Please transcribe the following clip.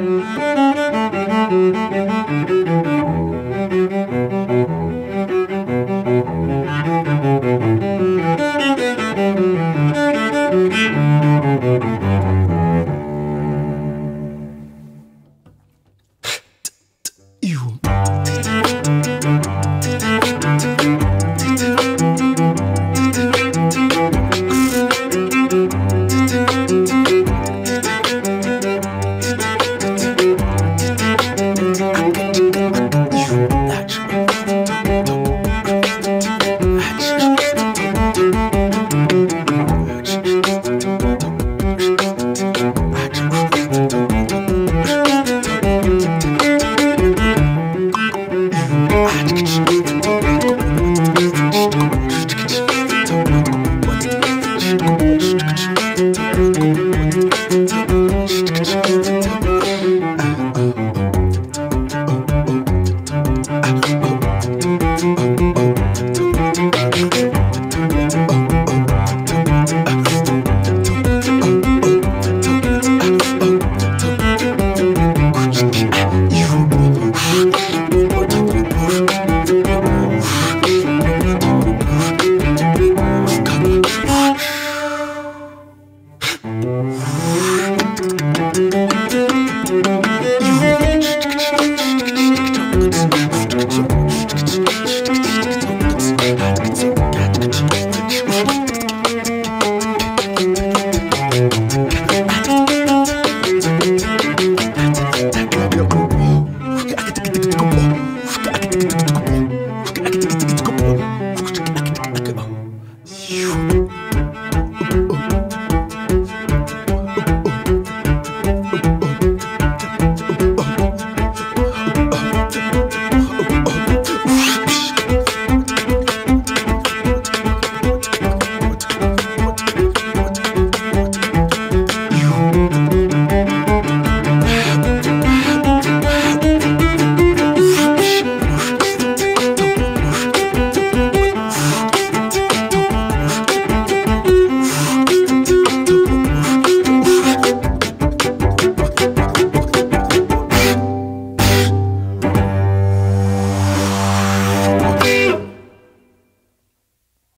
Thank you. Just Thank you.